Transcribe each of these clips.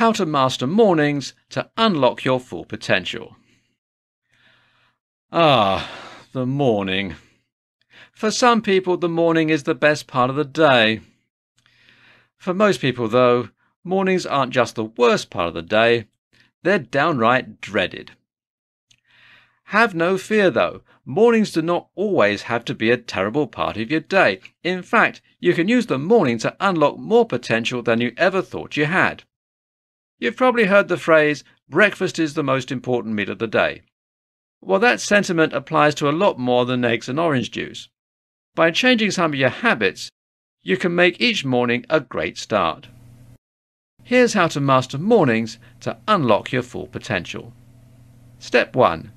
How to master mornings to unlock your full potential. Ah, the morning. For some people, the morning is the best part of the day. For most people, though, mornings aren't just the worst part of the day, they're downright dreaded. Have no fear, though. Mornings do not always have to be a terrible part of your day. In fact, you can use the morning to unlock more potential than you ever thought you had. You've probably heard the phrase, breakfast is the most important meal of the day. Well, that sentiment applies to a lot more than eggs and orange juice. By changing some of your habits, you can make each morning a great start. Here's how to master mornings to unlock your full potential. Step 1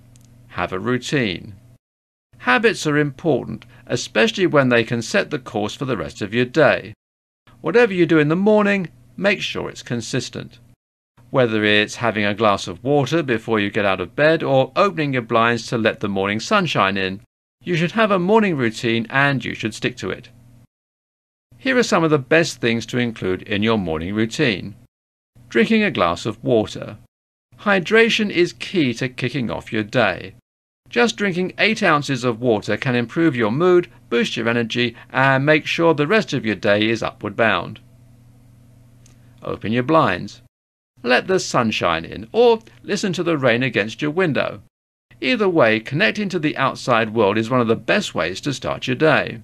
have a routine. Habits are important, especially when they can set the course for the rest of your day. Whatever you do in the morning, make sure it's consistent. Whether it's having a glass of water before you get out of bed or opening your blinds to let the morning sunshine in, you should have a morning routine and you should stick to it. Here are some of the best things to include in your morning routine. Drinking a glass of water. Hydration is key to kicking off your day. Just drinking 8 ounces of water can improve your mood, boost your energy, and make sure the rest of your day is upward bound. Open your blinds. Let the sunshine in, or listen to the rain against your window. Either way, connecting to the outside world is one of the best ways to start your day.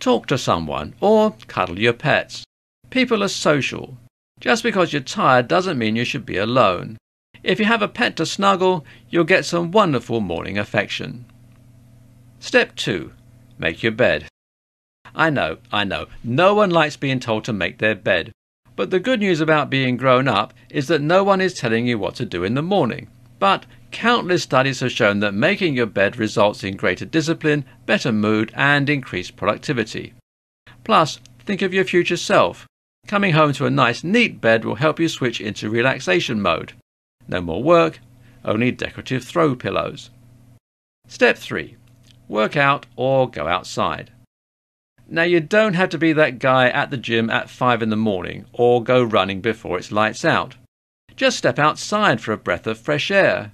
Talk to someone, or cuddle your pets. People are social. Just because you're tired doesn't mean you should be alone. If you have a pet to snuggle, you'll get some wonderful morning affection. Step 2. Make your bed. I know, I know, no one likes being told to make their bed. But the good news about being grown up is that no one is telling you what to do in the morning. But countless studies have shown that making your bed results in greater discipline, better mood, and increased productivity. Plus, think of your future self. Coming home to a nice, neat bed will help you switch into relaxation mode. No more work, only decorative throw pillows. Step 3. Work out or go outside. Now you don't have to be that guy at the gym at 5 in the morning or go running before it's lights out. Just step outside for a breath of fresh air.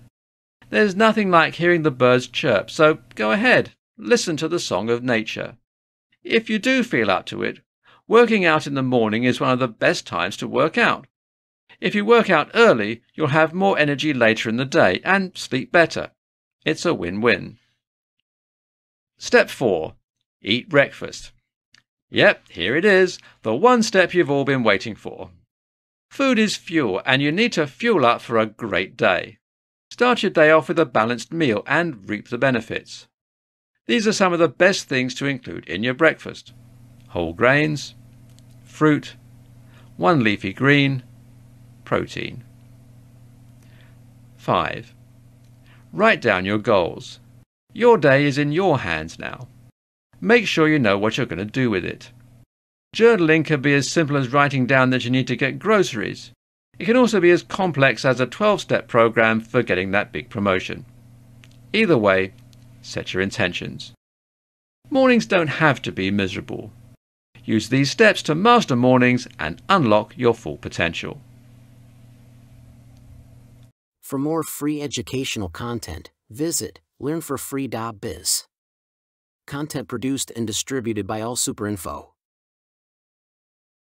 There's nothing like hearing the birds chirp, so go ahead, listen to the song of nature. If you do feel up to it, working out in the morning is one of the best times to work out. If you work out early, you'll have more energy later in the day and sleep better. It's a win-win. Step 4. Eat breakfast. Yep, here it is, the one step you've all been waiting for. Food is fuel, and you need to fuel up for a great day. Start your day off with a balanced meal and reap the benefits. These are some of the best things to include in your breakfast whole grains, fruit, one leafy green, protein. 5. Write down your goals. Your day is in your hands now. Make sure you know what you're going to do with it. Journaling can be as simple as writing down that you need to get groceries. It can also be as complex as a 12 step program for getting that big promotion. Either way, set your intentions. Mornings don't have to be miserable. Use these steps to master mornings and unlock your full potential. For more free educational content, visit learnforfree.biz. Content produced and distributed by AllSuperInfo.